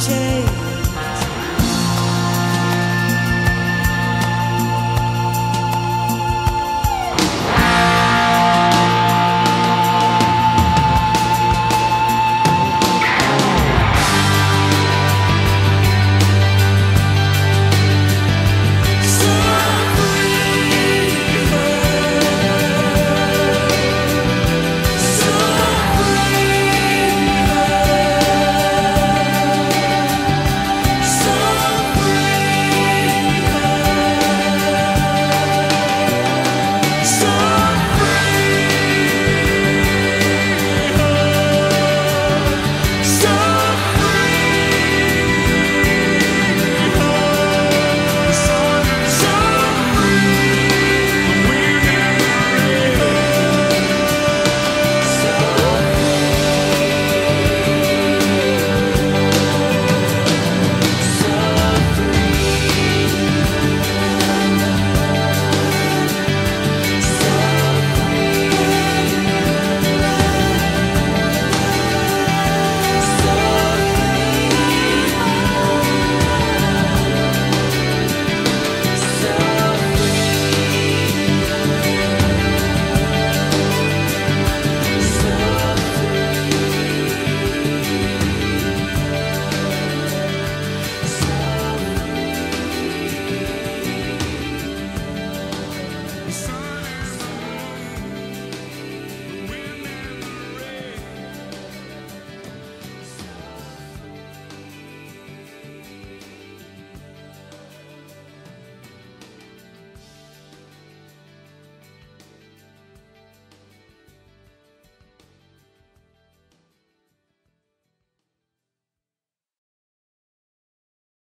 change.